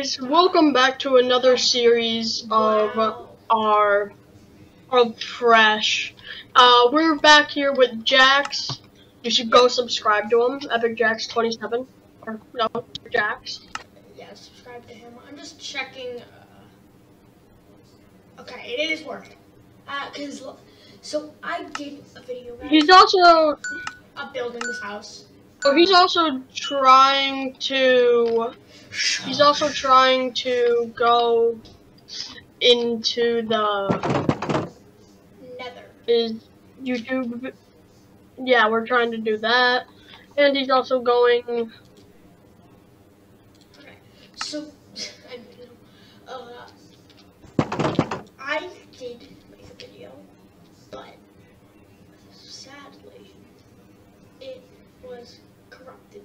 guys, welcome back to another series of our of Fresh. Uh, we're back here with Jax. You should go subscribe to him, Epic Jax twenty seven, or no, Jax. Yeah, subscribe to him. I'm just checking. Uh, okay, it is working. Uh, cause so I did a video guys, He's also of building this house. oh, he's also trying to he's also trying to go into the Nether. is YouTube. Yeah, we're trying to do that, and he's also going. Okay, so I, uh, I did make a video, but sadly, it was corrupted.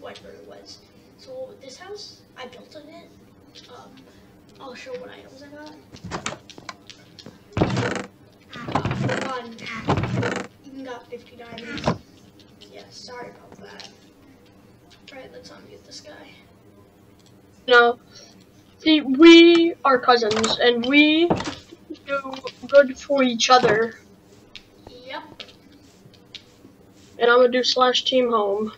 Whatever it was. So this house, I built on it. Um, I'll show what items I got. One, even got 50 diamonds. Yeah, sorry about that. Alright, let's unmute this guy. No. see, we are cousins, and we do good for each other. Yep. And I'm gonna do slash team home.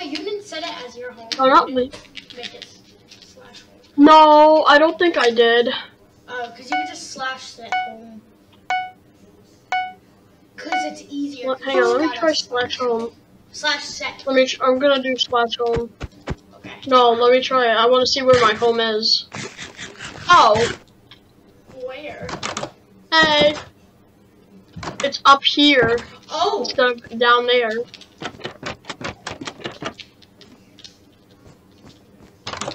Wait, you didn't set it as your home. Oh, not me. Make it slash home. No, I don't think I did. Oh, because you can just slash set home. Because it's easier. Well, hang on, let me try slash home. Slash set. Let me. I'm gonna do slash home. Okay. No, let me try it. I want to see where my home is. Oh, Where? hey, it's up here Oh! instead of down there.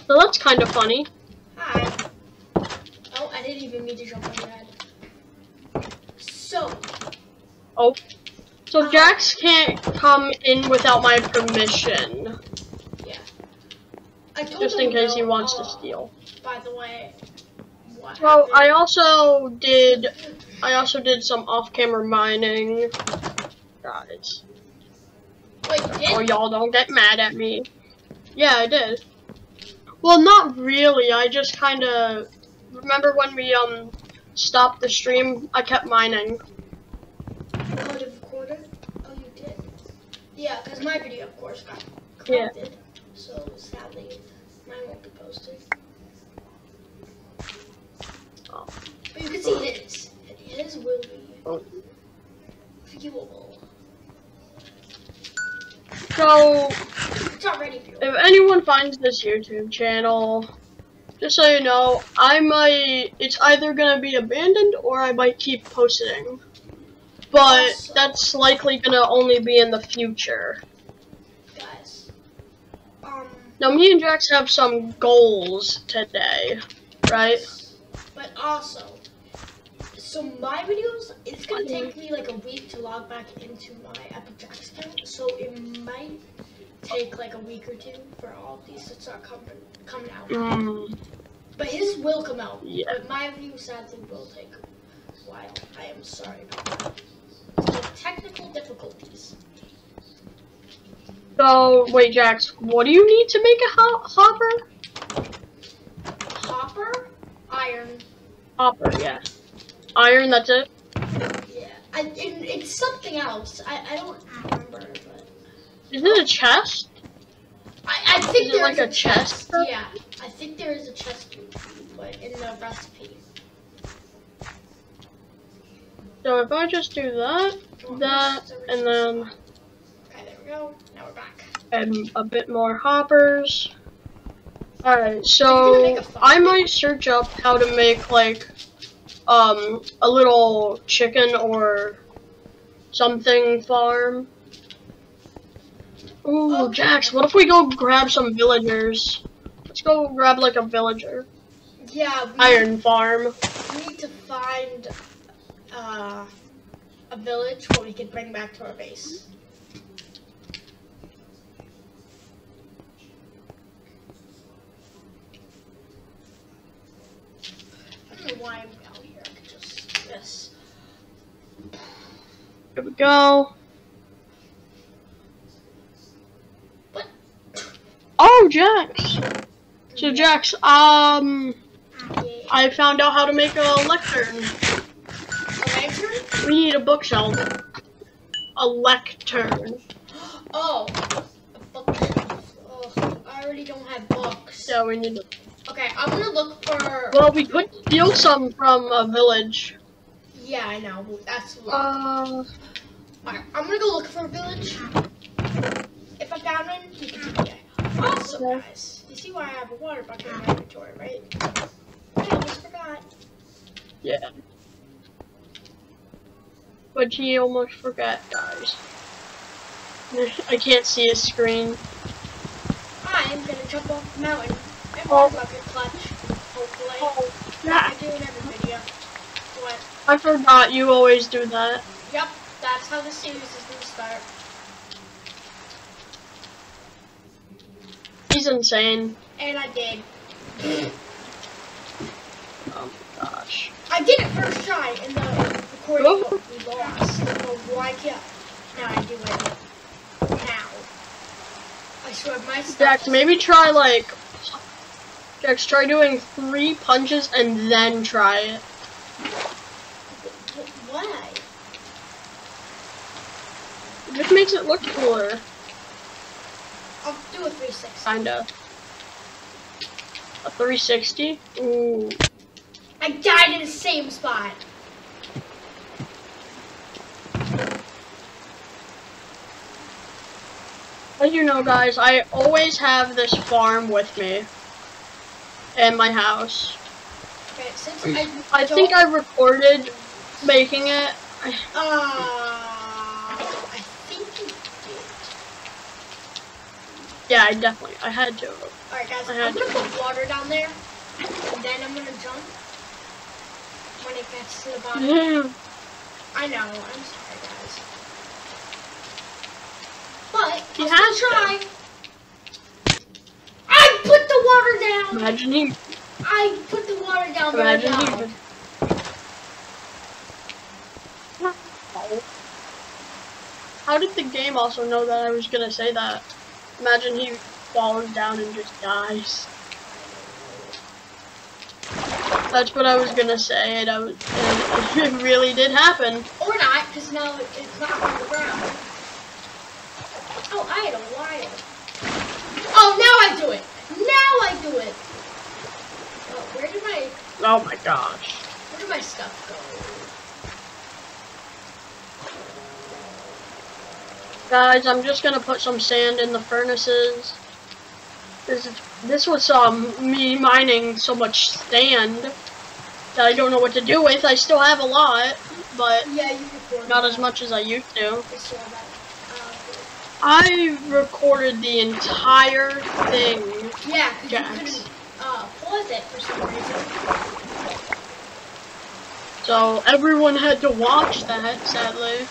So that's kind of funny. Hi. Oh, I didn't even mean to jump on your head. So, Oh. So Jax can't come in without my permission, I told just in case he no, wants to uh, steal. By the way, what Well, I also did. I also did some off-camera mining. Guys, Wait, oh y'all don't get mad at me. Yeah, I did. Well, not really. I just kind of remember when we um stopped the stream. I kept mining. Oh, the recorder? Oh, you did? Yeah, because my video, of course, got Yeah. corrupted. So, sadly, mine won't be posted. Oh. But you can see it is. It is will be Oh. viewable. So It's already viewable. if anyone finds this YouTube channel, just so you know, I might, it's either gonna be abandoned or I might keep posting. But that's likely gonna only be in the future. Guys. Um, Now, me and Jax have some goals today, right? but also, so my videos, it's gonna take me like a week to log back into my Epic Jax account, so it might take like a week or two for all of these to start coming coming out. Mm, But his will come out. Yeah. But my view sadly will take a while. I am sorry about that. So technical difficulties. so, wait, Jax, what do you need to make a ho- hopper? Hopper, iron. Hopper, yeah. Iron, that's it? Yeah. I, it, it's something else. I, I don't remember, but Is it a chest? I, I think Is it there like is a chest? Yeah, I think there is a chest but in the recipe. So if I just do that, that, and then Okay, there we go. Now we're back. and a bit more hoppers. Alright, so gonna make a farm? I might search up how to make like um a little chicken or something farm. Ooh, Okay. Jax, what if we go grab some villagers? Let's go grab like a villager. Yeah, Iron farm. we need to find uh, a village where we can bring back to our base. Why I'm out here. I could just do this. Here we go. What? Oh, Jax. So Jax, um, I found out how to make a lectern. A lantern? We need a bookshelf. A lectern. Oh, a bookshelf. Oh, I already don't have books. Yeah, we need. A, Okay, I'm gonna look for. well, we could steal some from a village. Yeah, I know. That's. Uh, Alright, I'm gonna go look for a village. If I found one, you can take it. Also, guys, you see why I have a water bucket in my inventory, right? I almost forgot. yeah. But he almost forgot, guys. I can't see his screen. I'm gonna jump off the mountain and Oh. water bucket clutch. Hopefully. Yeah. I do in every video. What? I forgot you always do that. Yep, that's how the series is gonna start. He's insane. And I did. Oh my gosh. I did it first try in the recording Oh. book we lost. But why can't now I do it now? I swear my stuff. Jax, maybe try like. Jax, try doing three punches and then try it. Wh- Why? Just makes it look cooler. I'll do a 360. Kinda. A 360? Ooh. I died in the same spot. As you know, guys, I always have this farm with me. In my house. Okay, since I I think I recorded making it. Uh, I think you did. Yeah, I definitely. I had to. Alright, guys, I I'm had gonna put water down there, and then I'm gonna jump when it gets to the bottom. Yeah. I know, I'm sorry, guys. But, You I'll to. try. I put the water down! Imagine he. I put the water down Imagine low. How did the game also know that I was gonna say that? Imagine he falls down and just dies. That's what I was gonna say, and, I was, and it really did happen. Or not, because now it's not on the ground. Oh, I had a wire. Oh, now I do it! Now I do it! Oh, where did my Oh my gosh. where did my stuff go? Guys, I'm just gonna put some sand in the furnaces. This is, this was um me mining so much sand that I don't know what to do with. I still have a lot, but Yeah, not as much as I used to. I saw that. I recorded the entire thing. Yeah, because you couldn't uh, pause it for some reason. So everyone had to watch that, sadly.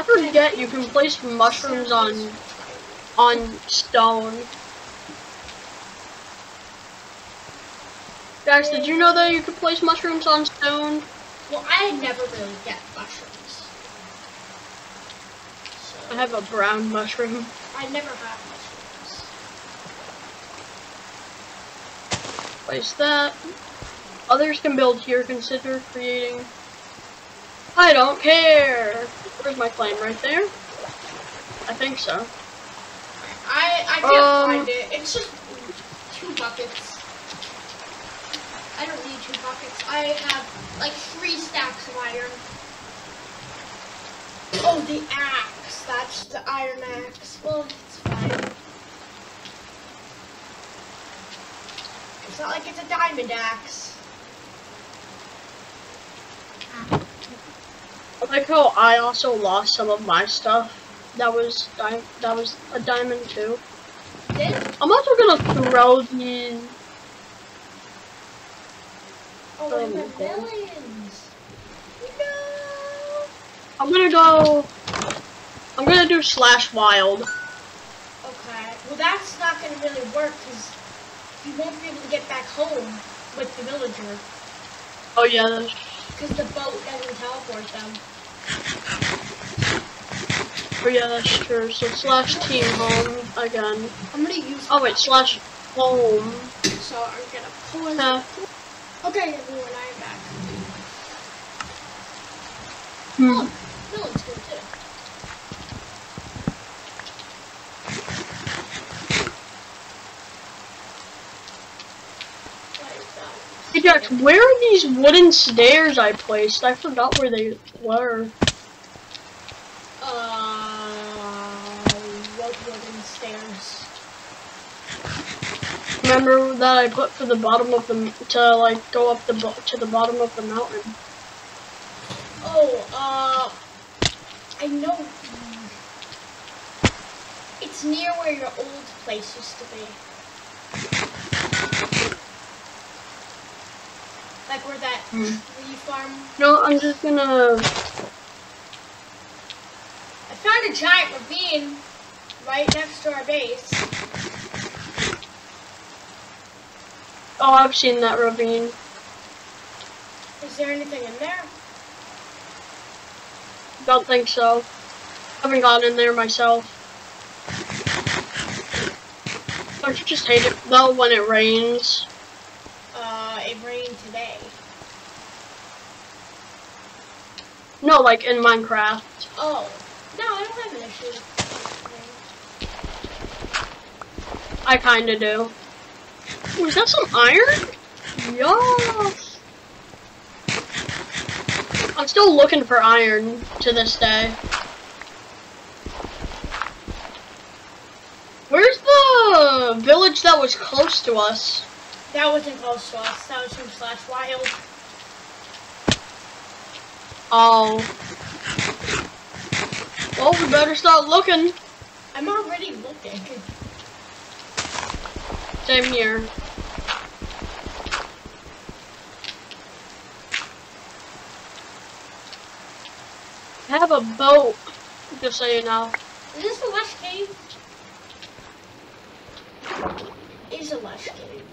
I forget you can place mushrooms on on stone. Guys, did you know that you could place mushrooms on stone? Well, I never really get mushrooms. I have a brown mushroom. I never have mushrooms. Place that. Others can build here, consider creating. I don't care! Where's my flame? Right there? I think so. I I can't Um, find it. It's just two buckets. I don't need two buckets. I have like three stacks of iron. Oh, the axe. That's the iron axe. Well, it's fine. It's not like it's a diamond axe. I like how I also lost some of my stuff. That was that was a diamond too. I'm also gonna throw these. Oh, Um, melons? No. I'm gonna go. I'm gonna do slash wild. Okay. Well, that's not going to really work because you won't be able to get back home with the villager Oh yeah, because the boat doesn't teleport them. Oh yeah, that's true. So slash team home again. I'm gonna use. Oh wait, slash home. So I'm gonna pull in. Uh, Okay, everyone, I am back. hmm. No one's good too. Like that. Hey Jack, where are these wooden stairs I placed? I forgot where they were. Uh, what wooden stairs? Remember that I put for the bottom of the to like go up the bo- to the bottom of the mountain. Oh, uh, I know. It's near where your old place used to be. Like where that Hmm. tree farm. No, I'm just gonna. I found a giant ravine right next to our base. Oh, I've seen that ravine. Is there anything in there? Don't think so. Haven't gone in there myself. Don't you just hate it though when it rains? Uh, it rained today. No, like in Minecraft. Oh, no, I don't have an issue I kinda do. Is that some iron? Yes. I'm still looking for iron to this day. Where's the village that was close to us? That wasn't close to us. That was from Slash Wild. Oh. Well, we better start looking. I'm already looking. Same here. I have a boat, just so you know. Is this a lush cave? Is a lush cave.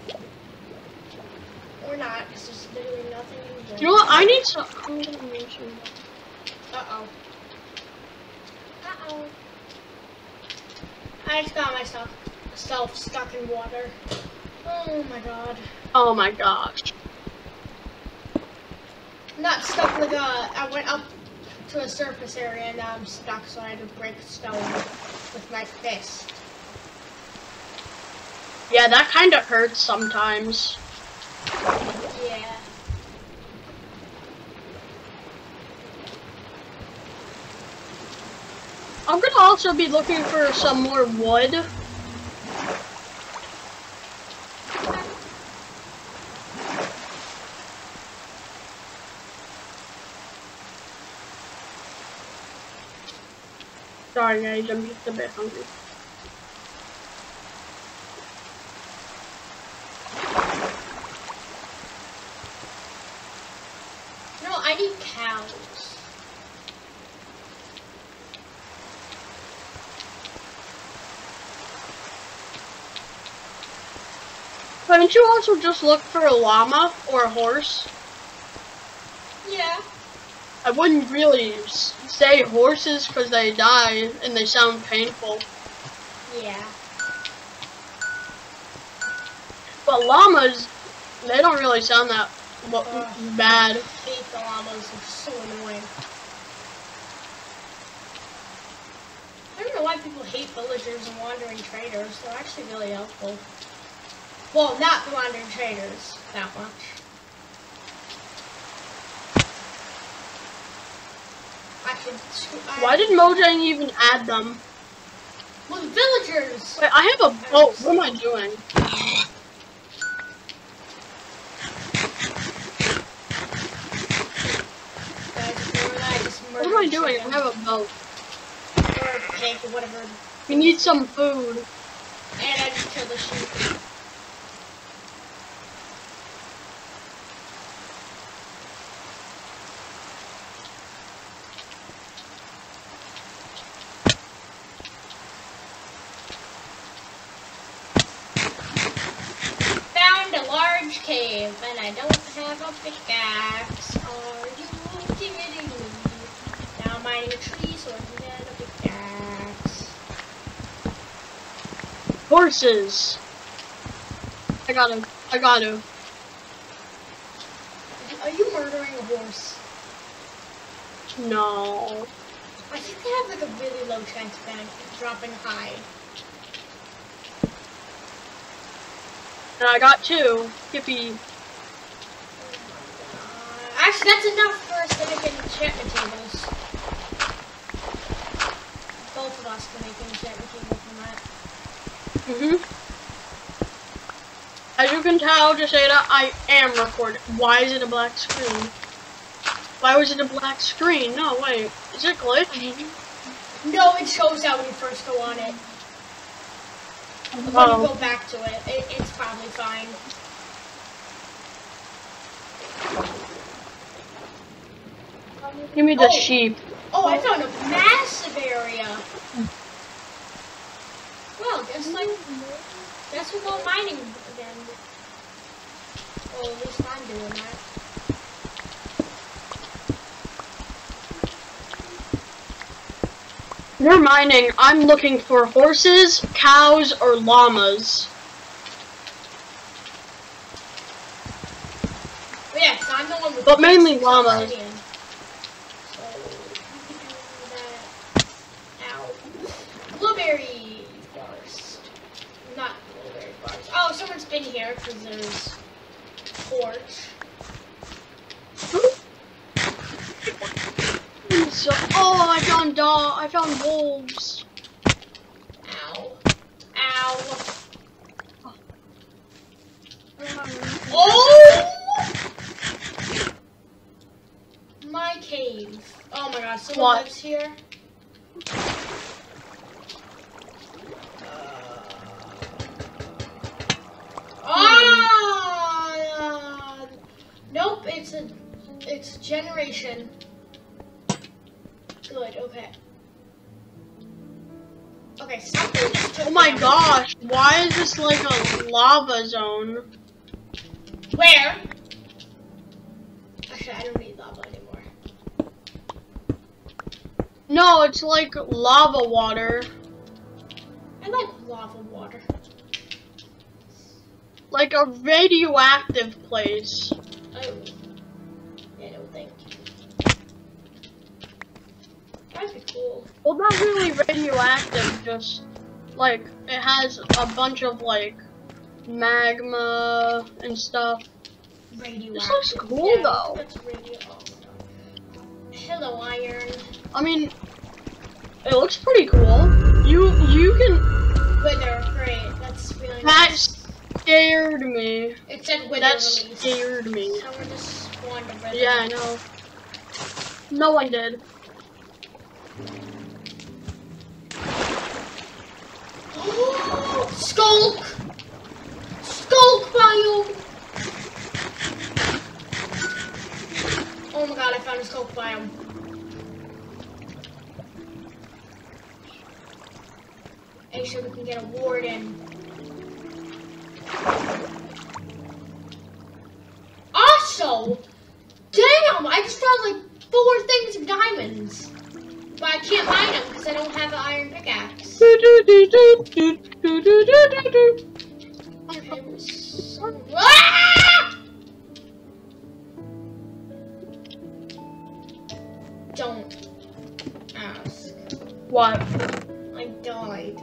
Or not, because there's literally nothing. You know what? I need some. I'm gonna need some. Uh-oh. Uh-oh. I just got myself self stuck in water. Oh my god. Oh my gosh. Not stuck like a, uh, I went up to a surface area and now I'm stuck so I had to break stone with my fist. Yeah, that kind of hurts sometimes. Yeah. I'm gonna also be looking for some more wood. Sorry guys, I'm just a bit hungry. No, I need cows. Couldn't you also just look for a llama or a horse? Yeah. I wouldn't really say horses because they die and they sound painful. Yeah. But llamas, they don't really sound that Ugh. bad. I hate the llamas, they're so annoying. I don't know why people hate villagers and wandering traders. They're actually really helpful. Well, not the wandering traders that much. I should. I, Why did Mojang even add them? Well, the villagers! Wait, I have a boat. What am I doing? Guys, remember that? I What am I doing? I have a boat. Or a pig, or whatever. We need some food. And I just killed a sheep. cave and I don't have a pickaxe. Are you kidding me? Now mining a tree so I can get a pickaxe. Horses! I got him. I got him. Are you murdering a horse? No. I think they have like a really low chance of dropping high. And I got two. Yippee. Actually, that's enough for us to make enchantment tables. Both of us can make an enchantment table from that. Mm-hmm. As you can tell, just say I am recording. Why is it a black screen? Why was it a black screen? No, wait. Is it glitched? No, it shows that when you first go on it. When you Oh. go back to it, it it's probably fine. Give me the Oh. sheep. Oh, I found a massive area. Well, just like that's we go mining again. Well, at least I'm doing that. You're mining. I'm looking for horses, cows, or llamas. But yeah, 'cause I'm the one with But mainly 56 llamas. So we can do that. Ow. Blueberry forest. Not blueberry forest. Oh, someone's been here because there's torch. So, oh, I found dog. I found wolves. Ow. Ow. Oh! My cave. Oh my god, someone What? lives here. Ah! Nope, it's a it's a generation. Good, okay. Okay, something Oh my gosh, why is this like a lava zone? Where? Actually, I don't need lava anymore. No, it's like lava water. I like lava water. Like a radioactive place. Oh. Cool. Well, not really radioactive, just like it has a bunch of like magma and stuff. Radioactive. looks cool, yeah, though. Hello, iron. I mean, it looks pretty cool. You you can. Wither, great. That's really That nice. scared me. It said wither That release. scared me. Someone just spawned a wither. Yeah, I know. No one did. Sculk! Sculk biome! Oh my god, I found a sculk biome. Make sure we can get a warden. Also, damn, I just found like four things of diamonds. But I can't mine them because I don't have an iron pickaxe. So- Ah! Don't ask. What? I died.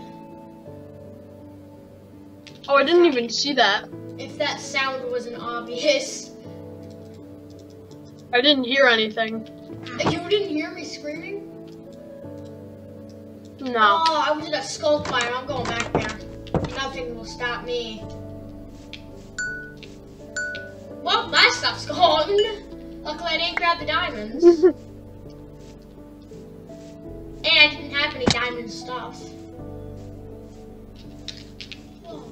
Oh, I didn't even see that. If that sound wasn't obvious. I didn't hear anything. You didn't hear me screaming? No. Oh, I was in a skull fire. I'm going back there. Nothing will stop me. Well, my stuff's gone. Luckily, I didn't grab the diamonds. and I didn't have any diamond stuff. Oh.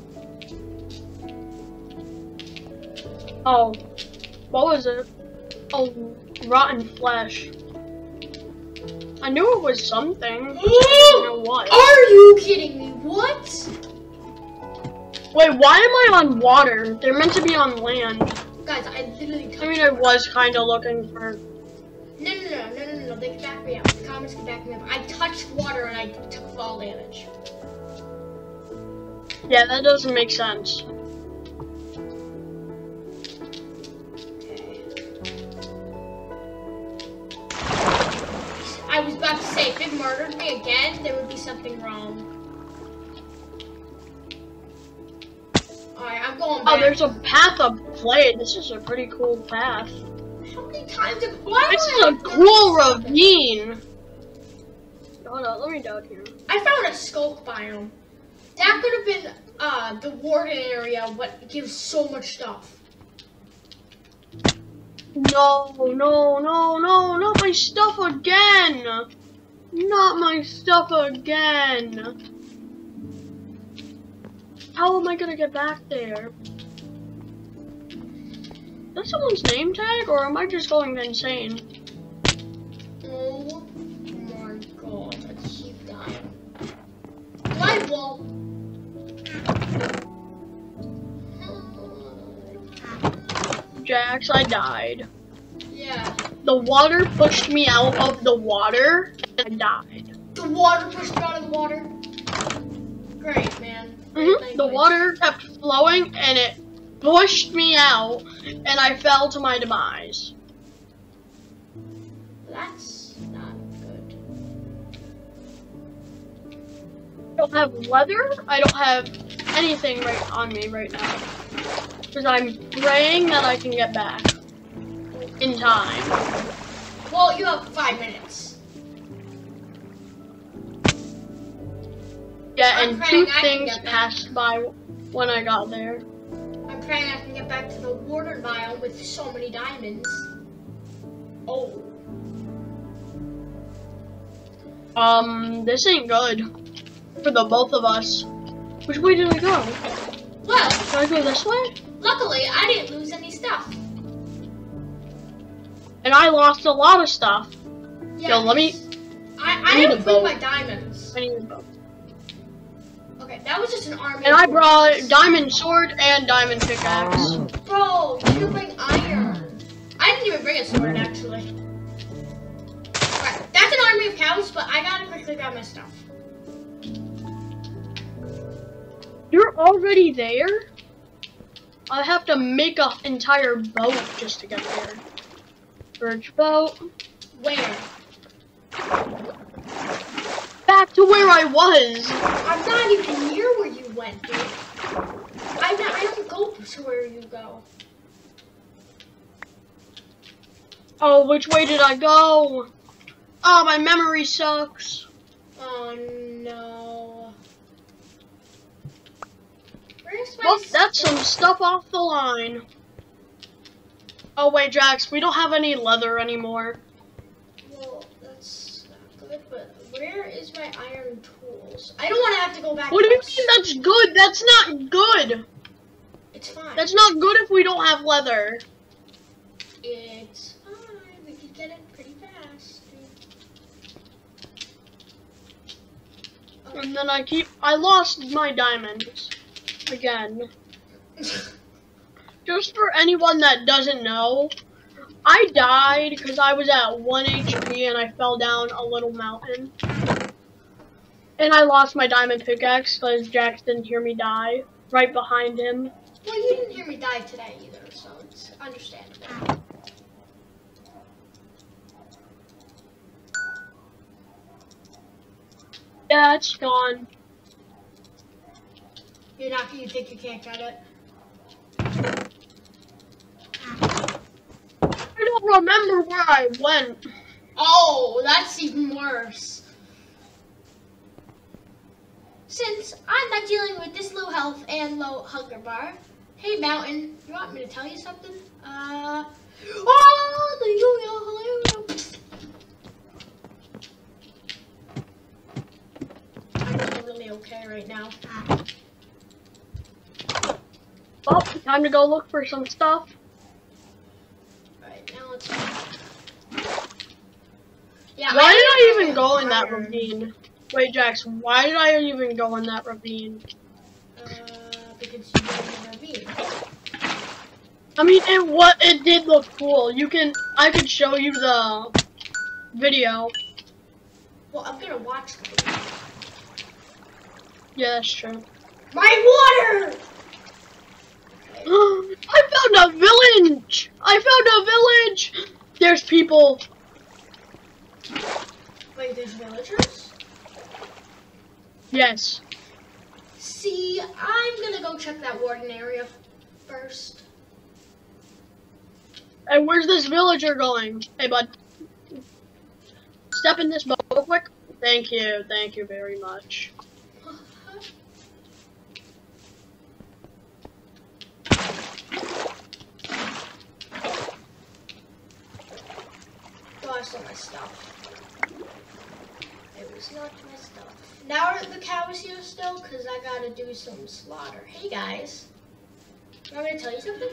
Oh, what was it? Oh, rotten flesh. I knew it was something. I didn't know what. Are you kidding me? What? Wait, why am I on water? They're meant to be on land. Guys, I literally I mean, I was kind of looking for. No, no, no, no, no, no, no. They can back me up. The comments can back me up. I touched water and I took fall damage. Yeah, that doesn't make sense. I was about to say, if it murdered me again, there would be something wrong. Alright, I'm going back. Oh, there's a path up played. This is a pretty cool path. How many times have... Why This is I a cool ravine. Hold on, let me down here. I found a sculk biome. That could have been uh, the warden area, what gives so much stuff. No, no, no, no, not my stuff again. Not my stuff again. How am I gonna get back there? Is that someone's name tag, or am I just going insane? Oh my god, I keep dying. Light bulb. Jax, I died. Yeah. The water pushed me out of the water, and I died. The water pushed me out of the water. Great, man. Great Mhm, The water kept flowing, and it pushed me out, and I fell to my demise. That's not good. I don't have leather. I don't have anything right on me right now. Because I'm praying that I can get back in time. Well, you have five minutes. Yeah, I'm and two things passed by when I got there. I'm praying I can get back to the water biome with so many diamonds. Oh. Um, this ain't good for the both of us. Which way did I go? Well, Did I go this way? Luckily I didn't lose any stuff. And I lost a lot of stuff. Yo, let me- I, I I need didn't bring my diamonds. I need a boat. Okay, that was just an army. And I brought diamond sword and diamond pickaxe. Bro, you bring iron. I didn't even bring a sword actually. Alright, that's an army of cows, but I gotta quickly grab my stuff. You're already there? I have to make an entire boat just to get there. Birch boat. Where? Back to where I was. I'm not even near where you went, dude. I'm not, I don't go to where you go. Oh, which way did I go? Oh, my memory sucks. Oh no. Where's my Well, that's some stuff? off the line. Oh wait, Jax, we don't have any leather anymore. Well, that's not good, but where is my iron tools? I don't want to have to go back. What do you mean that's good? That's not good. It's fine. That's not good if we don't have leather. It's fine. We could get it pretty fast. And then I keep, I lost my diamonds. Again. Just for anyone that doesn't know, I died because I was at 1 HP and I fell down a little mountain. And I lost my diamond pickaxe because Jax didn't hear me die. Right behind him. Well, you didn't hear me die today either, so it's understandable. Yeah, it's gone. You're not. You think you can't get it? I don't remember where I went. Oh, that's even worse. Since I'm not dealing with this low health and low hunger bar, hey Mountain, you want me to tell you something? Uh, oh, hallelujah, hallelujah. I'm not really okay right now. Oh, time to go look for some stuff. Right now, let's. Yeah. Why did I even go in that ravine? Wait, Jax, why did I even go in that ravine? Uh, because you don't ravine. I mean, it what it did look cool. You can, I could show you the video. Well, I'm gonna watch the video. Yeah, that's true. My water! I found a village! I found a village! There's people. Wait, there's villagers? Yes. See, I'm gonna go check that warden area first. And where's this villager going? Hey, bud. Step in this boat real quick. Thank you. Thank you very much. My stuff. It was not my stuff. Now are the cows here still? Because I gotta do some slaughter. Hey guys. I'm gonna tell you something.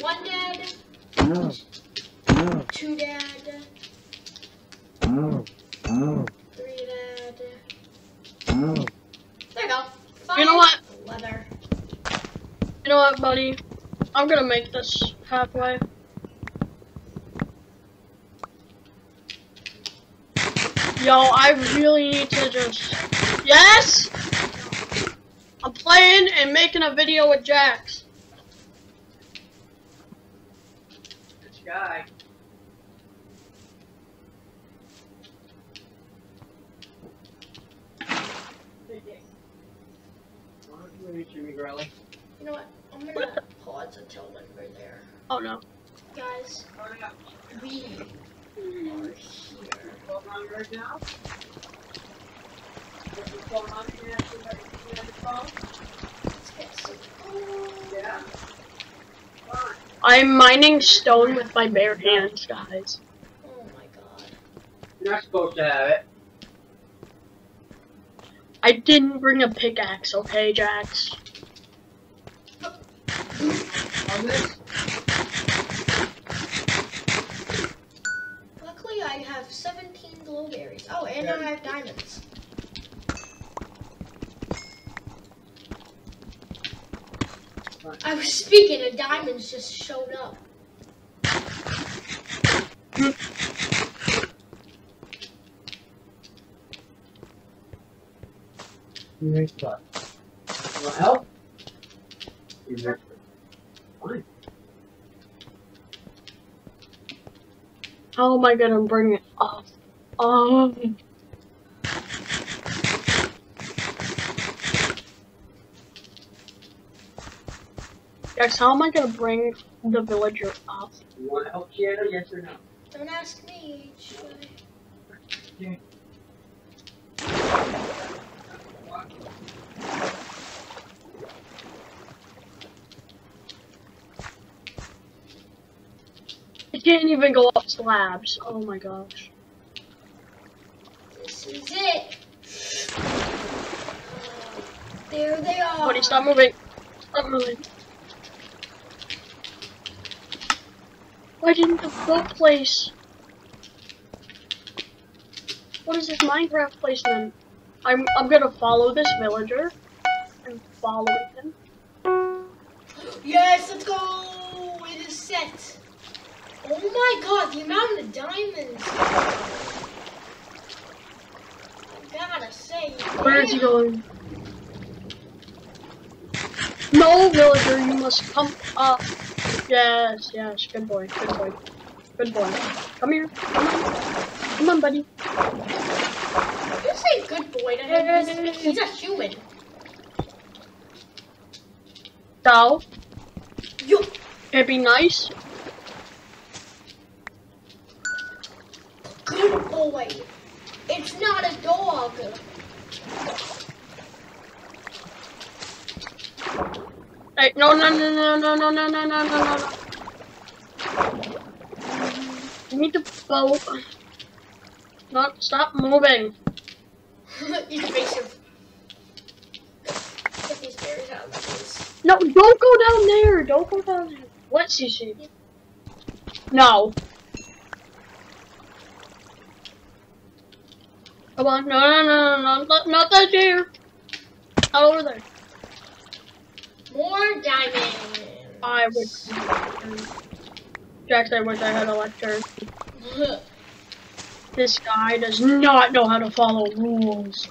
One dead, two dead, three dead. There you go. Five You know what? Leather. You know what, buddy? I'm gonna make this halfway. Yo, I really need to just. Yes! I'm playing and making a video with Jax. This guy. Jimmy Grelly. You know what? I'm gonna pause until when we're there. Oh no. Guys, we are here. Twelve hundred right now. Twelve hundred. You have to you have to phone. Let's get some gold. Yeah. Fine. I'm mining stone with my bare hands, guys. Oh my god. You're not supposed to have it. I didn't bring a pickaxe, okay, Jax? On this. Luckily, I have 17 glowberries. Oh, and I have diamonds. I was speaking, and diamonds just showed up. You make what? You want help? You make Fine. How am I gonna bring it up? Um. Jax, how am I gonna bring the villager up? You want help, Shadow? Yes or no? Don't ask me. should I? I can't even go up slabs. Oh my gosh. This is it. There they are. Buddy, stop moving. Stop moving. Why didn't the boat place? What is this Minecraft place then? I'm I'm gonna follow this villager and follow him. Yes, let's go. It is set. Oh my god, the amount of diamonds. I gotta say. Where is he going? No, villager, you must come up. Yes, yes, good boy, good boy, good boy. Come here, come on, come on, buddy. You say good boy to him. He's, he's a human. So, You. it'd be nice. Good boy. It's not a dog. Hey, no, no, no, no, no, no, no, no, no, no, no, no. You need to boat. No, stop moving. you evasive. Get these berries out of my face. No, don't go down there. Don't go down there. What, CC? No. Come on. No, no, no, no, no, not, that chair. Over there. More diamonds. I wish. Jax, I wish I had a lecture. This guy does not know how to follow rules.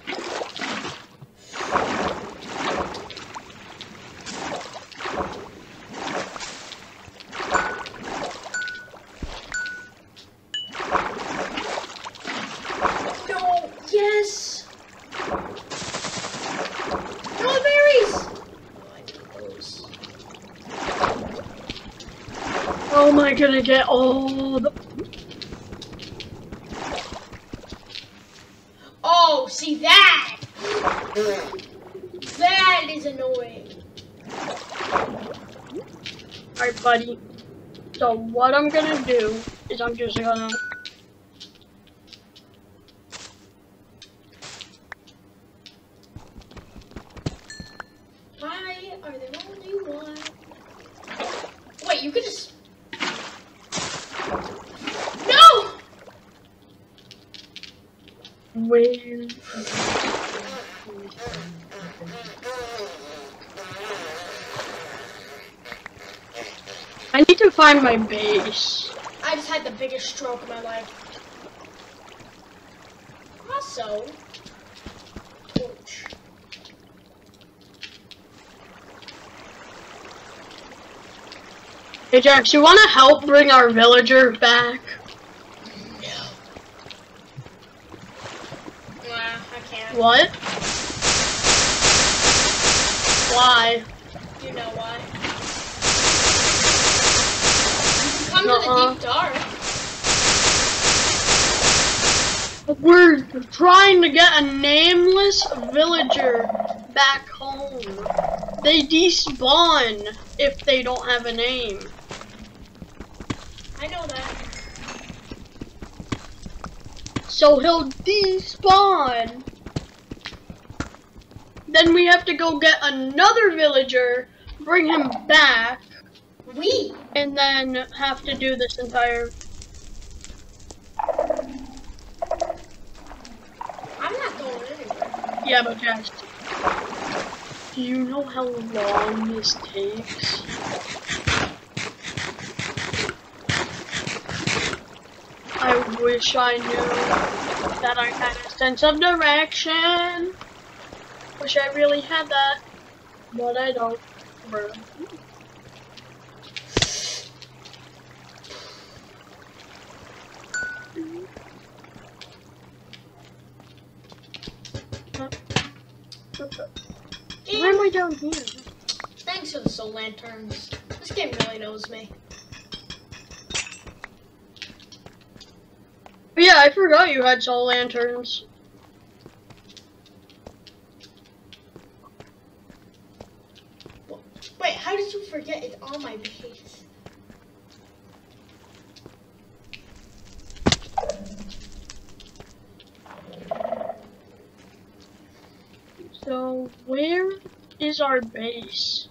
How am I gonna get all the... Oh, see that? That is annoying. Alright, buddy. So what I'm gonna do is I'm just gonna... Why are there only one? Wait, you could just. No! Where... I need to find my base. I just had the biggest stroke of my life. Also, torch. Hey Jax, you wanna help bring our villager back? Nah, I can't. What? Why? You know why? Come to Nuh-uh. the deep dark. We're trying to get a nameless villager back home. They despawn if they don't have a name. I know that. So he'll despawn. Then we have to go get another villager, bring him back, We. and then have to do this entire. I'm not going anywhere. Yeah, but do you know how long this takes? I wish I knew that I had a sense of direction. Wish I really had that, but I don't. Why am I down here? Thanks for the soul lanterns. This game really knows me. Yeah, I forgot you had soul lanterns. Wait, how did you forget it's on my base? So, where is our base?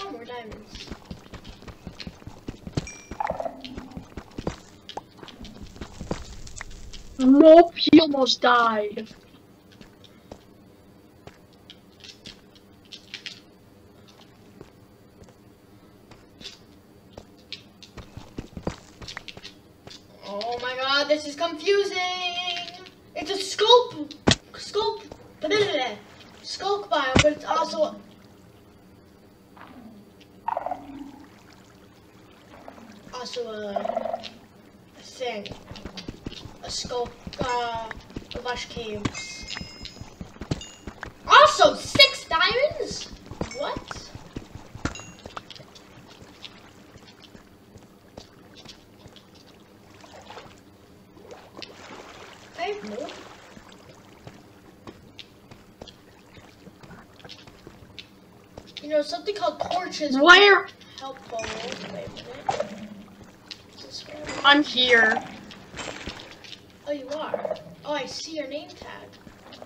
Oh, more diamonds. Nope, he almost died. Oh my god, this is confusing! It's a scope! Scope! Sculk biome, but it's also. Also a, a thing. A sculk, uh, lush caves. Also, six diamonds? What? I have more. Know, something called torches. Where? Helpful. Wait a minute. Is this where I'm- here. Oh, you are. Oh, I see your name tag.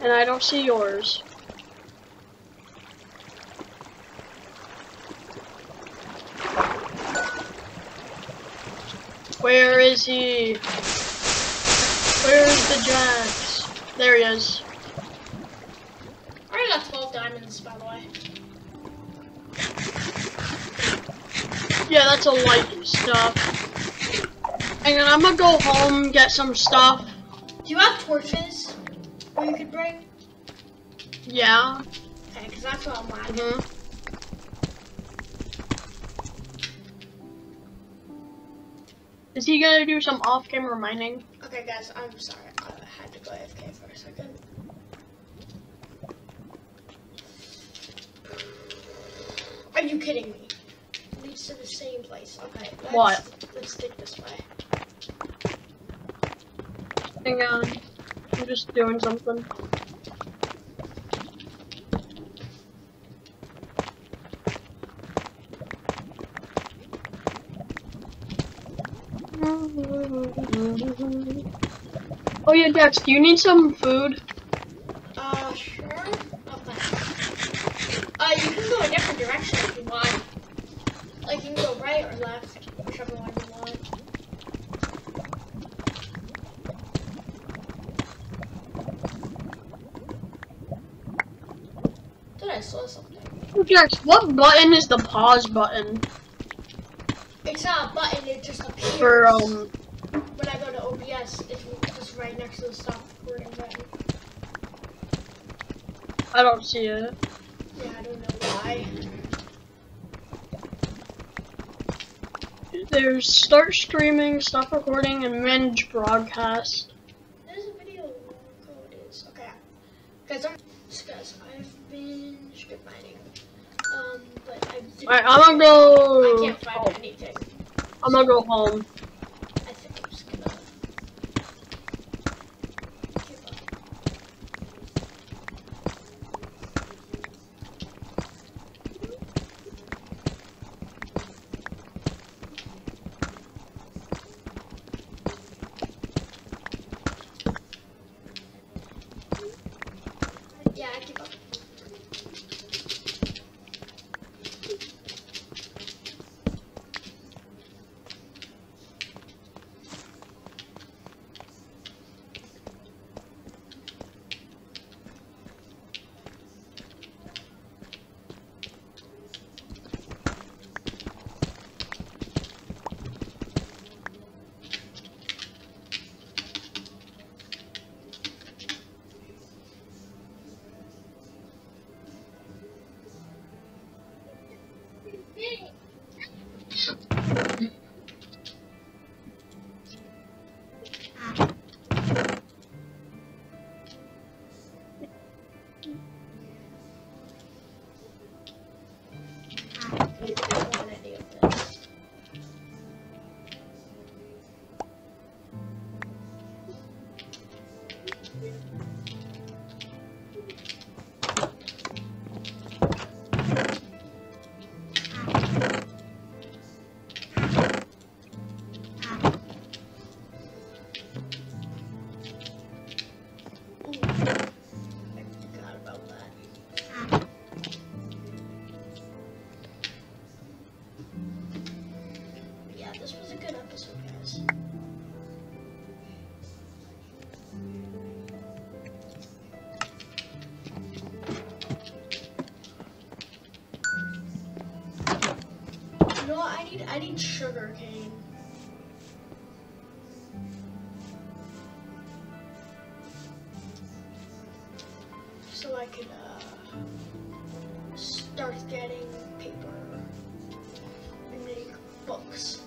And I don't see yours. Where is he? Where is the Jax? There he is. I already got 12 diamonds, by the way. Yeah, that's a light stuff. And then I'm gonna go home, get some stuff. Do you have torches? Or you could bring? Yeah. Okay, because that's what I'm lacking. hmm Is he gonna do some off-camera mining? Okay, guys, I'm sorry. I had to go AFK for a second. kidding me? Leads to the same place. Okay. Let's, What? Let's dig this way. Hang on. I'm just doing something. Oh yeah, Dex, do you need some food? Uh, sure. Okay. Uh, you can go a different direction if you want. Like, you can go right or left, whichever one you want. Did I saw something? Dex, what button is the pause button It's not a button, it just appears. for um? When I go to OBS, it's just right next to the stop recording button. I don't see it. Yeah, I don't know why. There's start streaming, stop recording, and manage broadcast. There's a video of what code is. Okay. Guys, I'm guys, I've been strip mining. Um, but I didn't Alright, I'm gonna go. I can't find anything. I'm gonna go home. I need sugar cane. So I could uh, start getting paper and make books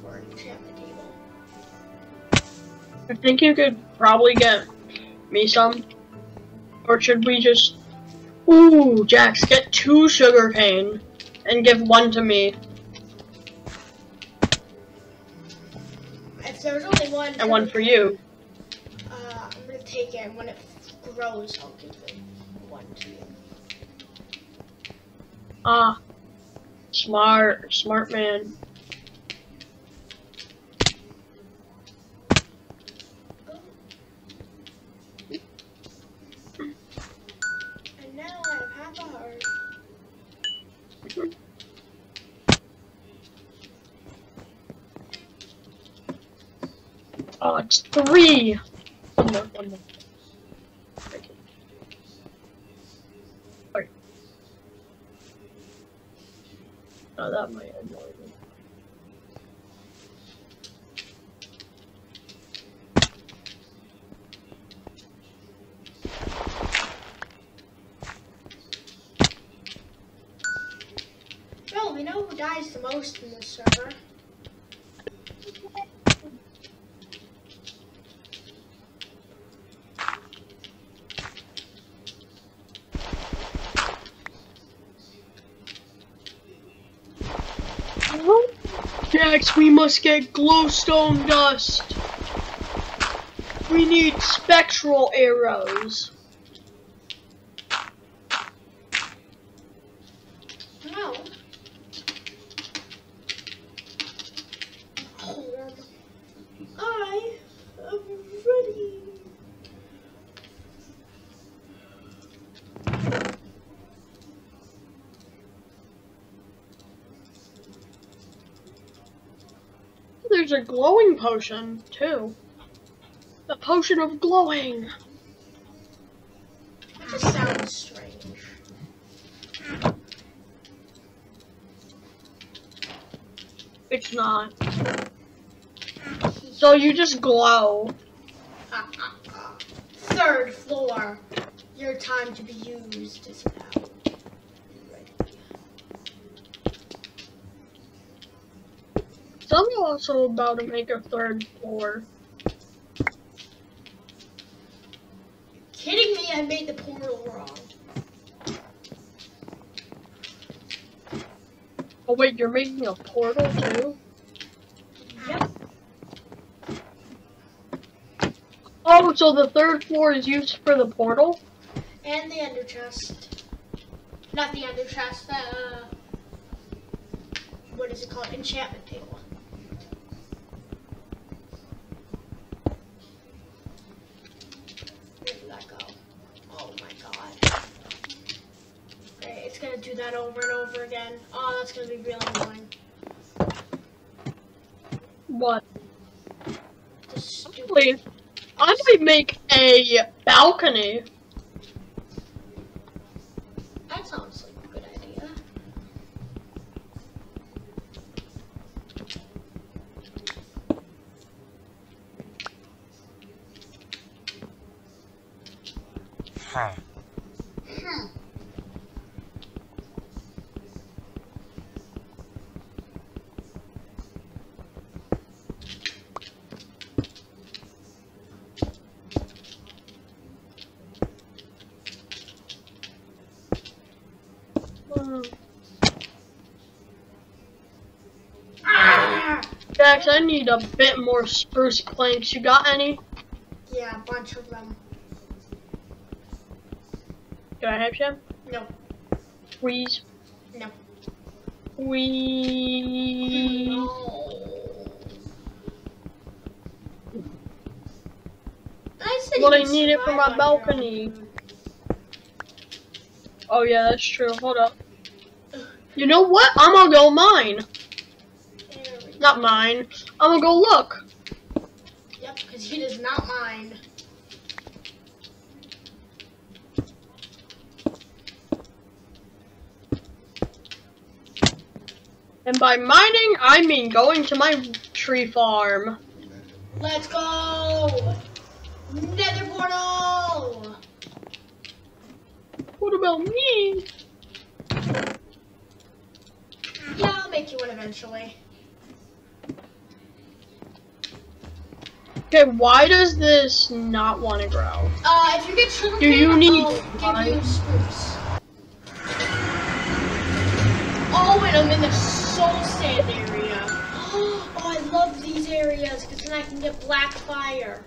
for an enchantment table. I think you could probably get me some. Or should we just. Ooh, Jax, get two sugarcane and give one to me and one for you. Uh, I'm gonna take it, and when it grows, I'll give it one to you. Ah, smart, smart man. And now I have half a heart. Oh, it's three. Oh, one more, one oh, more. Alright. Oh, that might annoy me. Bro, we know who dies the most in this server. Jax, we must get glowstone dust. We need spectral arrows. No. I There's a glowing potion, too. The potion of glowing. That sounds strange. It's not. So you just glow. Ah, ah, ah. Third floor. Your time to be used is now. I'm also about to make a third floor. Kidding me? I made the portal wrong. Oh wait, you're making a portal too? Yep. Oh, so the third floor is used for the portal? And the ender chest. Not the ender chest, the, uh, what is it called? Enchantment table. Where did that go? Oh my god. Okay, it's gonna do that over and over again. Oh, that's gonna be really annoying. What? Please. I might make a balcony. That sounds like a good idea. Hmm. Hmm. Ah! I need a bit more spruce planks. You got any? Yeah, a bunch of them. Do I have some? No, Please. no. We. No. I said Well, I need it for my balcony. Oh yeah, that's true. Hold up. You know what? I'm gonna go mine. There we go. Not mine. I'm gonna go look. Yep, because he does not mind. And by mining, I mean going to my tree farm. Let's go! Nether portal! What about me? Yeah, I'll make you one eventually. Okay, why does this not want to grow? Uh, if you get sugar Do you cane, need I'll give you spruce. Oh, and I'm in the soul sand area. Oh, I love these areas because then I can get black fire.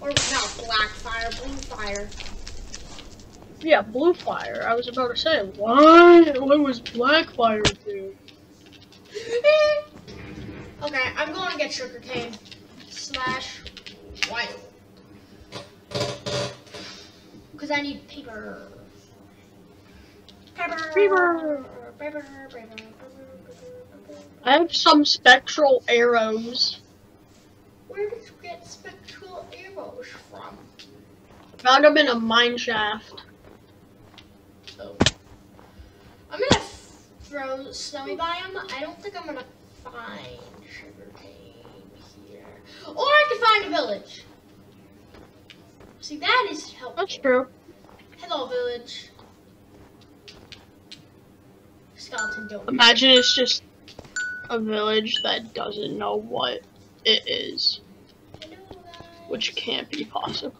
Or not black fire, blue fire. Yeah, blue fire. I was about to say, why? What was black fire do? okay, I'm going to get sugarcane slash wine. Because I need paper. Paper. Paper. Paper. Paper. Paper. I have some spectral arrows. Where did you get spectral arrows from? Found them in a mine shaft. Oh. I'm gonna throw snowy biome. I don't think I'm gonna find sugarcane here. Or I could find a village. See, that is helpful. That's true. Hello, village. Skeleton don't. Imagine it's just a village that doesn't know what it is, Hello, which can't be possible.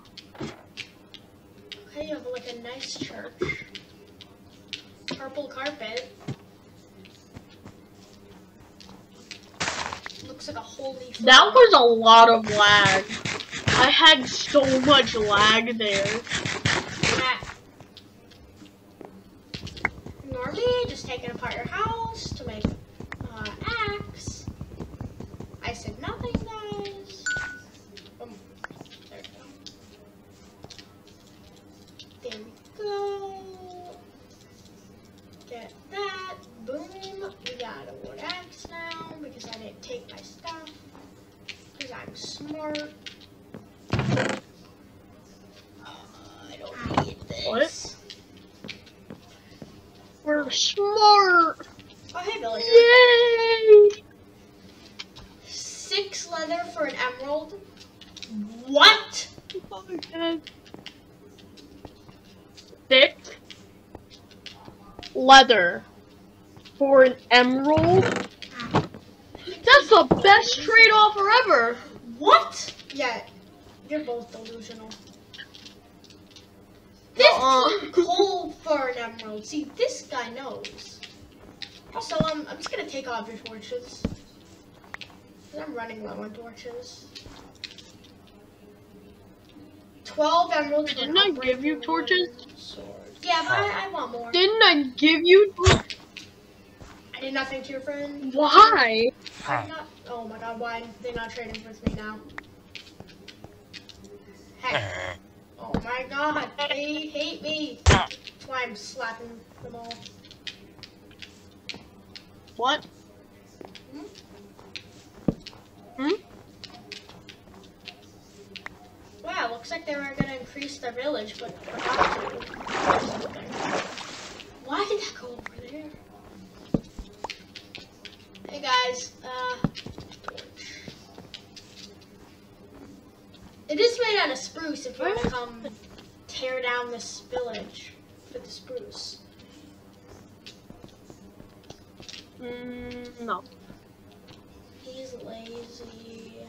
Okay, you have like a nice church. Purple carpet. A. That was a lot of lag. I had so much lag there. Normally, just taking apart your house to make uh, axe. I said nothing, guys. Um, there we go. There we go. Get that. Boom. We got a wood axe now because I didn't take my stuff. Because I'm smart. I don't need this. What? We're smart. Oh, hey, villager. Yay! Six leather for an emerald. What? Thick leather for an emerald. That's the best trade-off forever. What? Yeah, you're both delusional. This Uh-uh. is coal for an emerald. See, this guy knows. Also, um, I'm just gonna take off your torches. 'Cause I'm running low on torches. Twelve emeralds. for Didn't I give you torches? One Sword. Yeah, but I, I want more. Didn't I give you? I did nothing to your friend. Why? I'm not. Oh my god, why they not trading with me now? Hey. Oh my god, they hate me. That's why I'm slapping them all. What? Hmm? Hmm? Wow, looks like they were gonna increase the village, but forgot to. Why did that go over there? Hey guys, uh, it is made out of spruce. If to come tear down this village with the spruce, Mm, no. he's lazy.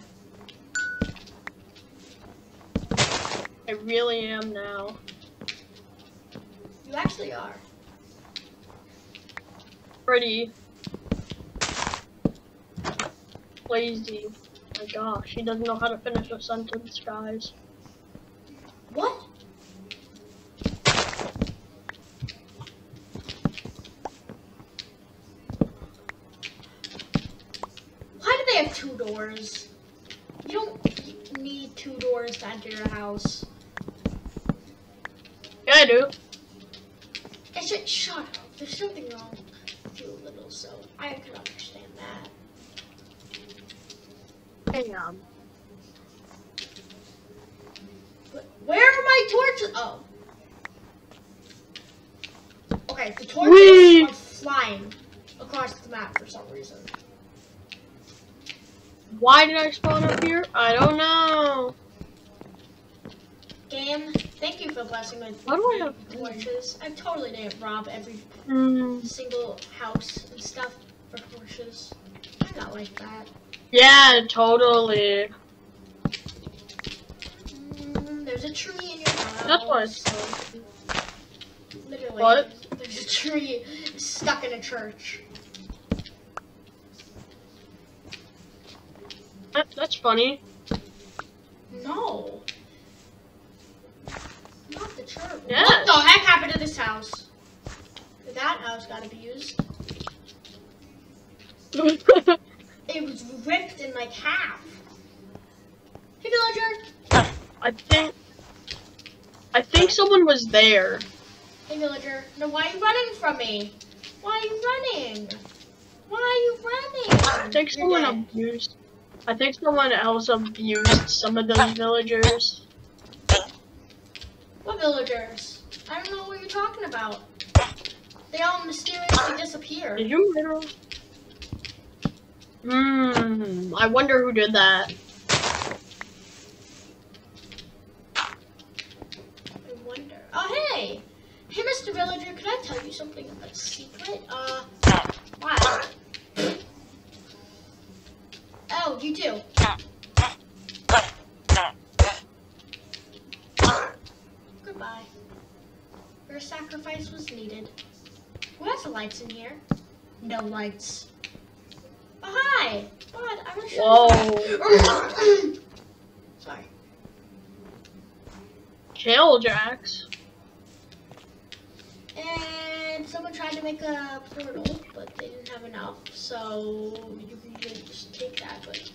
I really am now. You actually are. Pretty lazy. My gosh, she doesn't know how to finish a sentence, guys. What? Why do they have two doors? You don't need two doors to enter your house. Yeah, I do. It's just, shut up. There's something wrong with you a little, so I can understand that. Damn. But where are my torches? Oh. Okay, the torches Whee! are flying across the map for some reason. Spawn up here? I don't know. Game, thank you for blessing my Why do I have- torches. I totally didn't rob every Hmm. single house and stuff for horses. I'm not like that. Yeah, totally. Mm, there's a tree in your house. That's what I said. Literally. What? There's a tree stuck in a church. That, that's funny. No. Not the church. What the heck happened to this house? That house got abused. It was ripped in like half. Hey, villager. I think. I think someone was there. Hey, villager. No, why are you running from me? Why are you running? Why are you running? I think You're someone dead. abused. I think someone else abused some of those villagers. What villagers? I don't know what you're talking about. They all mysteriously disappeared. Did you literally? Hmm. I wonder who did that. I wonder. Oh, hey! Hey, Mr. Villager, can I tell you something? A secret? Uh, wow. Oh, you do. Goodbye. Your sacrifice was needed. Who has the lights in here? No lights. Oh, hi! Hi. Bud, I'm gonna show you Whoa. Sorry. Chill, Jax. And someone tried to make a portal, but they didn't have enough, so you can just take that. But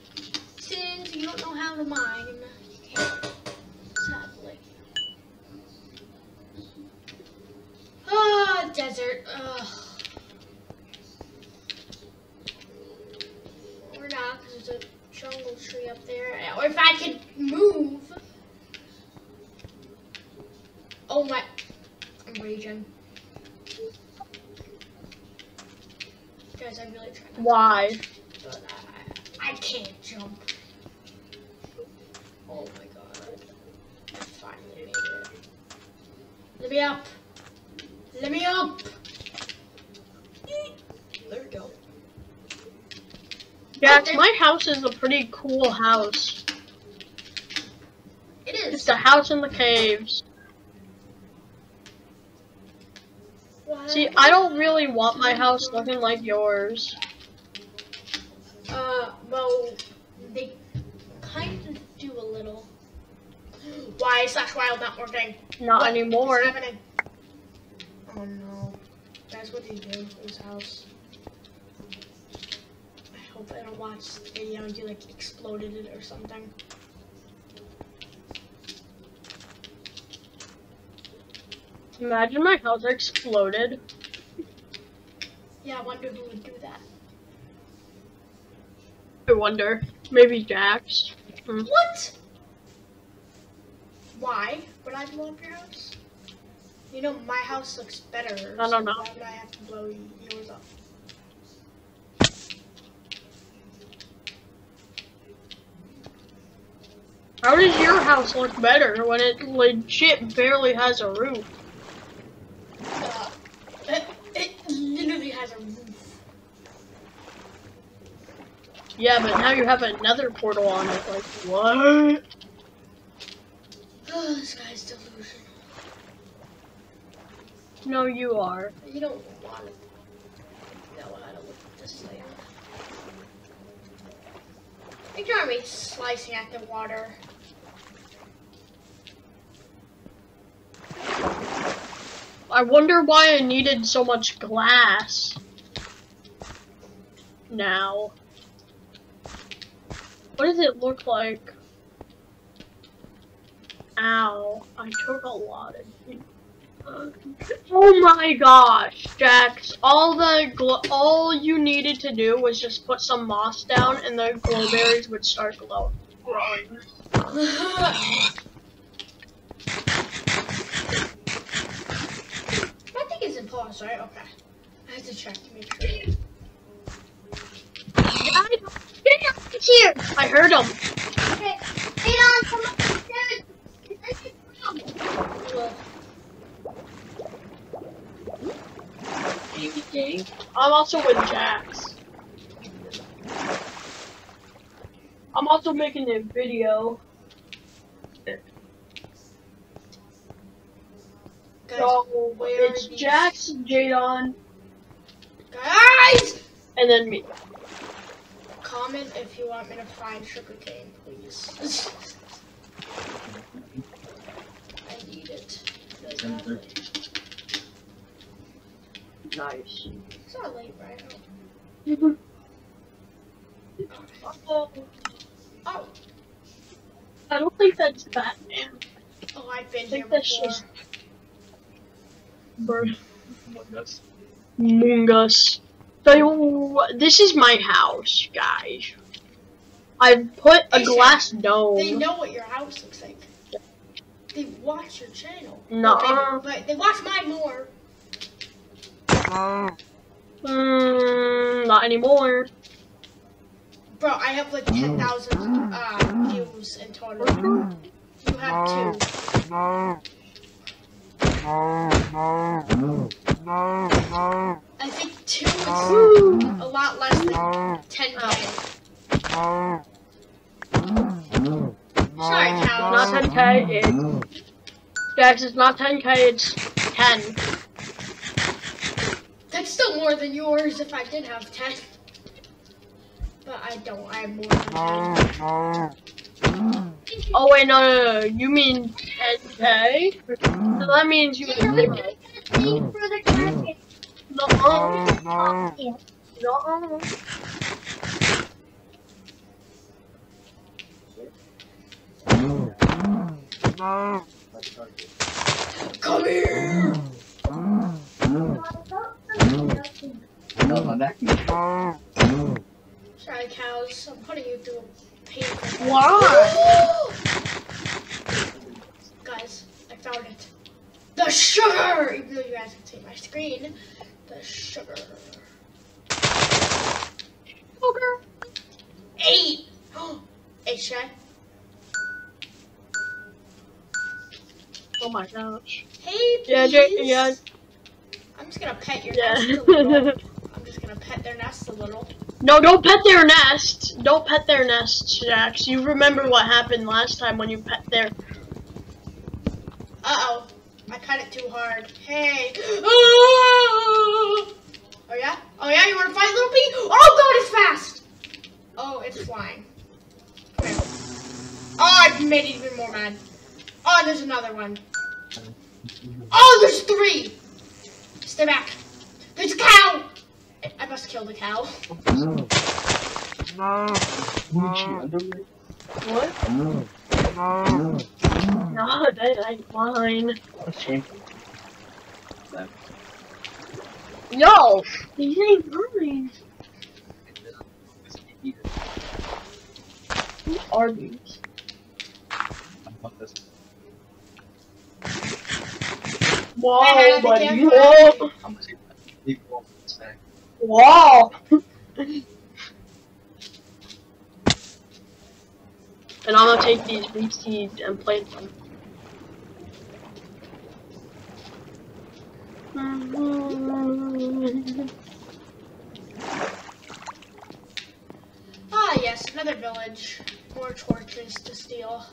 since you don't know how to mine, you can't. Sadly. Ah, desert. Ugh. Or not, because there's a jungle tree up there. Or if I could move. Oh my. I'm raging. I'm really trying to. Why? But I, I can't jump. Oh my god. I finally made it. Let me up. Let me up. There we go. Yeah, oh, Okay. my house is a pretty cool house. It is. It's a house in the caves. What? See, I don't really want my house looking like yours. Uh, well, they kind of do a little. Why is slash wild not working? Not What anymore. is happening? Oh no. That's what he do to his house? I hope I don't watch the video and you like exploded it or something. Imagine my house exploded. Yeah, I wonder who would do that. I wonder. Maybe Jax. Hmm. What? Why would I blow up your house? You know, my house looks better. I don't so know. Why would I have to blow yours up? How does your house look better when it legit barely has a roof? Uh, it, it literally has a roof. Yeah, but now you have another portal on it. Like, what? Oh, this guy's delusional. No, you are. You don't want to know how to look at this later. Ignore me slicing at the water. I wonder why I needed so much glass. Now. What does it look like? Ow. I took a lot of... Oh my gosh, Jax. All the all you needed to do was just put some moss down and the glowberries would start glow- growing. I think it's in pause, right? Okay. I have to check to make sure. It's here! I heard him. Okay. Hey, on, come on. I'm also with Jax. I'm also making a video. Guys, So where it's are these- Jax, Jadon, guys! and then me. Comment if you want me to find sugarcane, please. I need it. really. Nice. It's not late, right? Oh. oh, Oh, I don't think that's Batman. oh, I've been I here before. that's just Bird. Mungus. So this is my house, guys. I put a Hey, Sam, glass They dome. They know what your house looks like. They watch your channel. Nuh-uh. Well, maybe, but they watch mine more. Ah. Mm, not anymore. Bro, I have like ah. 10,000 uh, views in total. Ah. You have two. I think two is a lot less than 10k. Sorry, cows. Not 10k. It's Jax. It's not 10k. It's 10. That's still more than yours if I did have 10. But I don't. I have more than 10. Oh wait, no, no, no. You mean 10k? So that means you. Thing oh. for the casket. Oh, no. No. Come here! No, my neck. Sorry, cows. I'm putting you through a painful. Why? Guys, I found it. The sugar! Even though you guys can see my screen, the sugar. Sugar. Eight! Eight, should I? Oh my gosh. Hey, please. Yeah, Jay, bees. yeah, I'm just gonna pet your yeah. nest a little. I'm just gonna pet their nest a little. no, don't pet their nest. Don't pet their nest, Jax. You remember what happened last time when you pet their. Uh oh. I cut it too hard. Hey. Oh yeah? Oh yeah, you wanna fight little bee? Oh god, it's fast! Oh, it's flying. Come here. Oh, I've made it even more mad. Oh, there's another one. Oh, there's three! Stay back. There's a cow! I- I must kill the cow. What? No, that ain't mine. Yo, these ain't mine. Who are these? Whoa, Hey, buddy. hey, Whoa. Whoa. and I'm gonna take these wheat seeds and plant them. Ah, yes, another village. More torches to steal.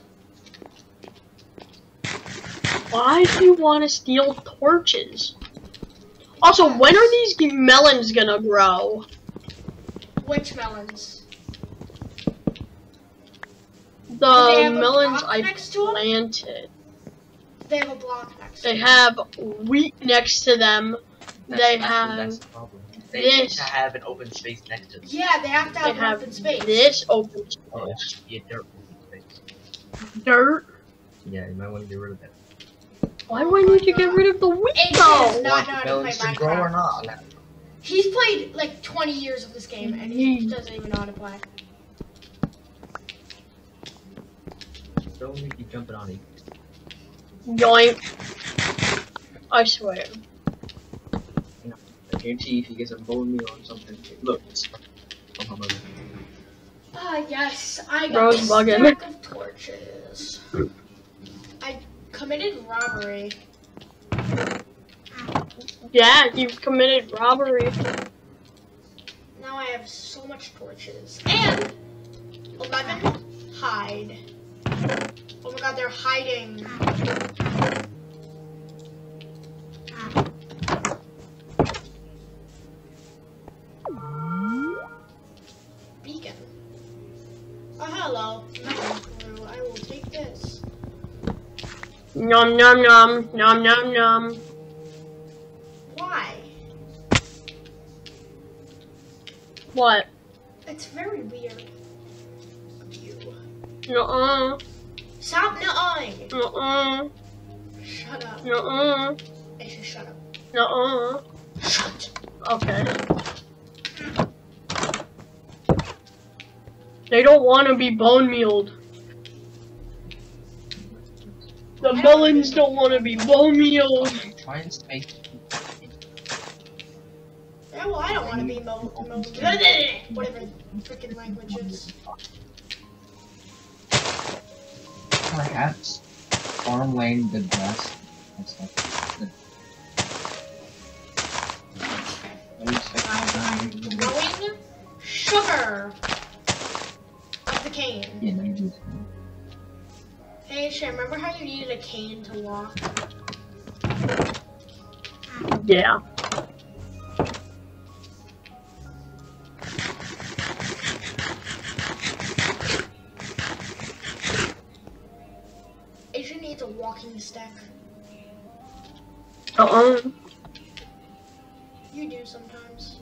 Why do you want to steal torches? Also, when are these melons gonna grow? Which melons? The they have a melons I next to 'em? planted. They have a block next to them. They have wheat next to them. That's, They that's, have that's the problem. They need this. to have an open space next to them. Yeah, they have to They have, have open space. this open Oh, it should be a dirt open space. dirt. Yeah, you might want to get rid of that. Why would I need to get rid of the wheat Ace though? is not Want know the how to melons play to grow or Minecraft. not? He's played like 20 years of this game and he Mhm. doesn't even know how to play. Don't need you jumping on it. Yoink. I swear. I guarantee if he gets a bone meal or something, look, it's oh, my mother. Ah, yes, I got Bro's a bugging. stack of torches. I committed robbery. Yeah, you've committed robbery. Now I have so much torches. And 11 hide. Oh my god, they're hiding. Beacon. Oh, hello. Metal. I will take this. Nom nom nom nom nom nom. Why? What? It's very weird. of You. Nuh-uh. Stop nuh-ing. Nuh-uh. Shut up. Nuh-uh. I should shut up. Nuh-uh. Shut. Okay. They don't want to be bone mealed. The melons don't want to be bone mealed. Try and space. Yeah, well, I don't want to be mo mo whatever freaking language is. Perhaps farmland the best. That's like the. Let me check uh, I'm that. growing sugar of the cane. Yeah, no, you. Hey, Shay, remember how you needed a cane to walk? Yeah. Uh-uh. You do sometimes.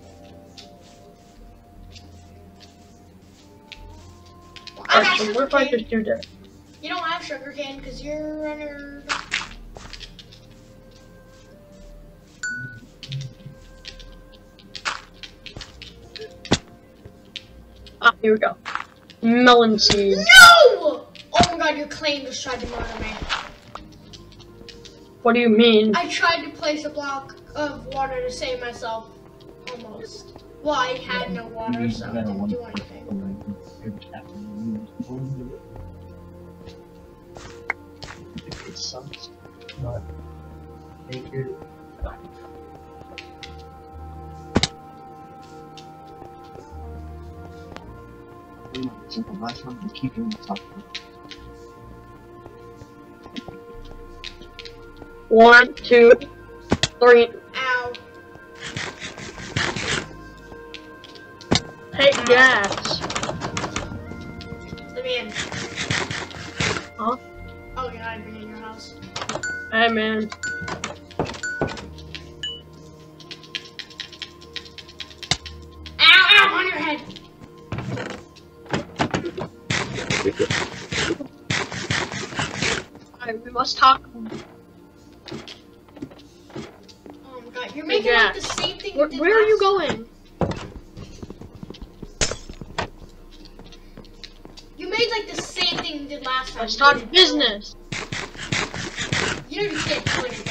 I got Actually, what if I just do that? You don't have sugar cane because you're a nerd. Ah, here we go. Melon seeds. No! Oh my god, your claim just tried to murder me. What do you mean? I tried to place a block of water to save myself. Almost. Well, I had no water, so I didn't do anything. It sucks, but make it. Simple last one, and keep doing the top one. Two, three. Ow. Hey, gas. Let me in. Huh? Oh, you're not even in your house. Hey, man. Ow, ow, on your head. Alright, we must talk god, you're making yeah. like the same thing Where, where are you going? You made like the same thing you did last time. I started business. You didn't get 20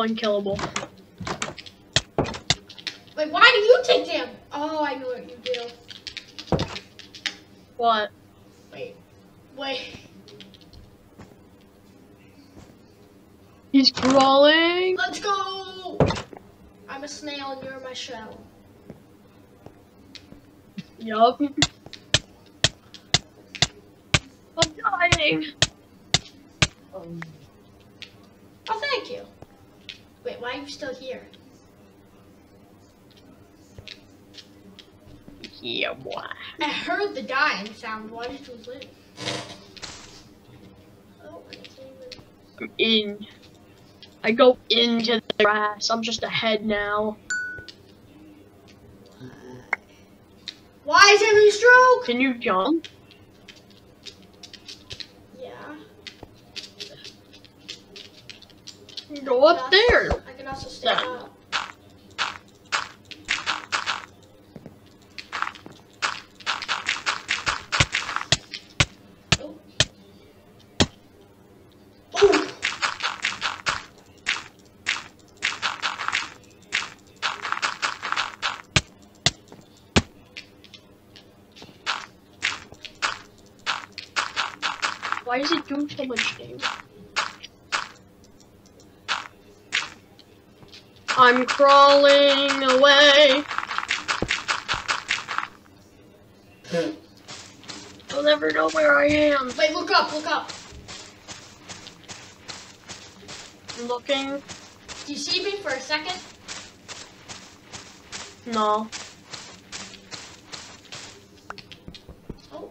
unkillable. wait, why do you take them? Oh, I know what you do. What? Wait, wait. He's crawling. Let's go! I'm a snail and you're my shell. Yup. I'm dying. Um, Oh, thank you. Are still here? Yeah, boy. I heard the dying sound. Why did you live? Oh, I am in. I go into the grass. I'm just ahead now. Why is every stroke? Can you jump? Yeah. Go up there. I can also stand Yeah. up. Why is it doing so much I'm crawling away. I'll never know where I am. Wait, look up, look up. I'm looking. Do you see me for a second? No. Oh.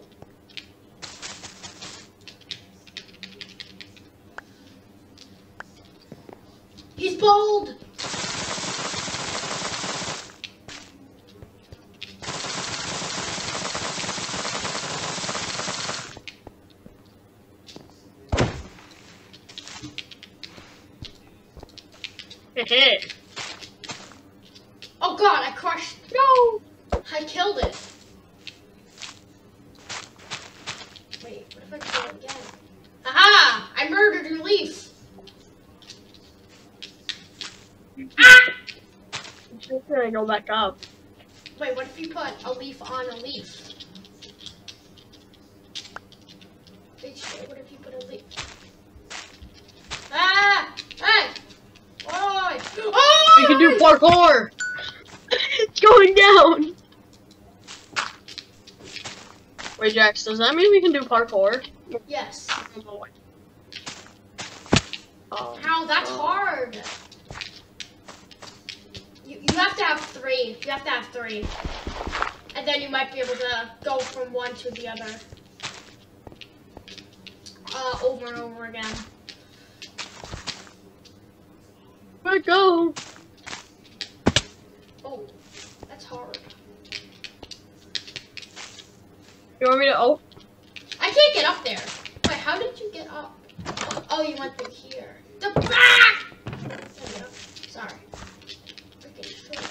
hit. Oh god, I crushed. No! I killed it. Wait, what if I kill it again? Aha! I murdered your leaf. Ah! I'm just gonna go back up. Wait, what if you put a leaf on a leaf? What if you put a leaf? Ah! Hey! Oi! Oh! We can do parkour! it's going down! Wait, Jax, does that mean we can do parkour? Yes. Oh. How? That's Oh. hard. Have to have three. You have to have three. And then you might be able to go from one to the other. Uh, over and over again. Let go! Oh, that's hard. You want me to? Oh, I can't get up there. Wait, how did you get up? Oh, you went through here. The back! Sorry. Freaking stroke.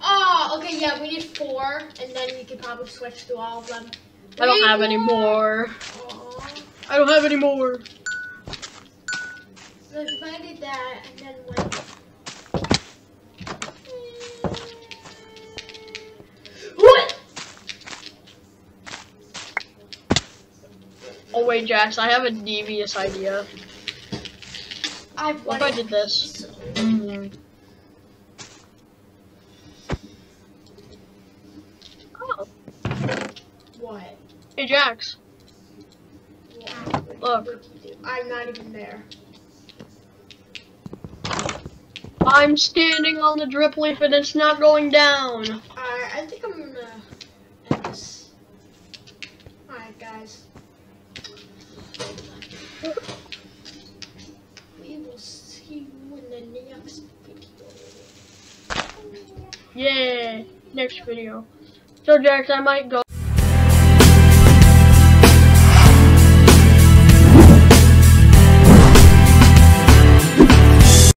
Oh, okay, yeah, we need four, and then we can probably switch through all of them. I don't Three have any more. Aw. I don't have any more. So if I did that, and then went. What? Oh wait, Jax, I have a devious idea. I've What if I did this? So- Mm. Oh, What? Hey Jax, Look. What did you do? I'm not even there. I'm standing on the drip leaf and it's not going down. Alright, I think I'm gonna end this. Alright, guys. We will see you in the next video. Yeah, next video. So Jax, I might go.